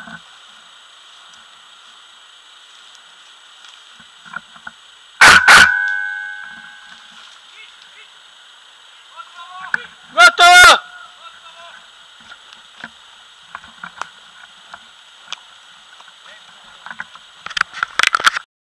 Uh-huh.